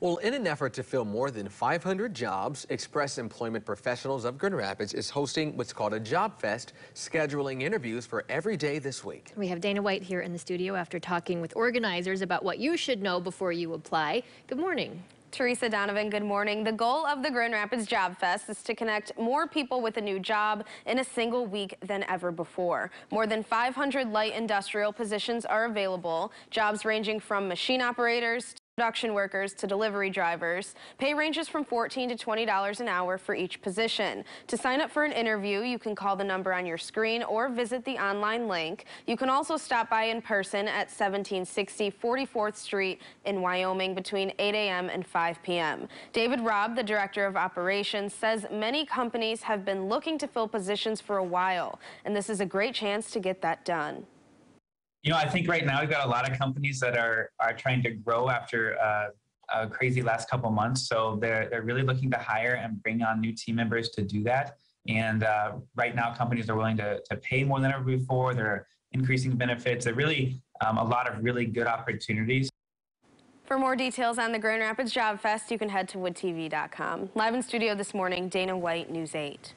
Well, in an effort to fill more than 500 jobs, Express Employment Professionals of Grand Rapids is hosting what's called a Job Fest, scheduling interviews for every day this week. We have Dana White here in the studio after talking with organizers about what you should know before you apply. Good morning. Teresa Donovan, good morning. The goal of the Grand Rapids Job Fest is to connect more people with a new job in a single week than ever before. More than 500 light industrial positions are available, jobs ranging from machine operators production workers to delivery drivers. Pay ranges from 14 to $20 an hour for each position. To sign up for an interview, you can call the number on your screen or visit the online link. You can also stop by in person at 1760 44th Street in Wyoming between 8 a.m. and 5 p.m. David Robb, the Director of Operations, says many companies have been looking to fill positions for a while, and this is a great chance to get that done. You know, I think right now we've got a lot of companies that are are trying to grow after uh, a crazy last couple months. So they're they're really looking to hire and bring on new team members to do that. And uh, right now, companies are willing to to pay more than ever before. They're increasing benefits. They're really um, a lot of really good opportunities. For more details on the Grand Rapids Job Fest, you can head to woodtv.com. Live in studio this morning, Dana White, News 8.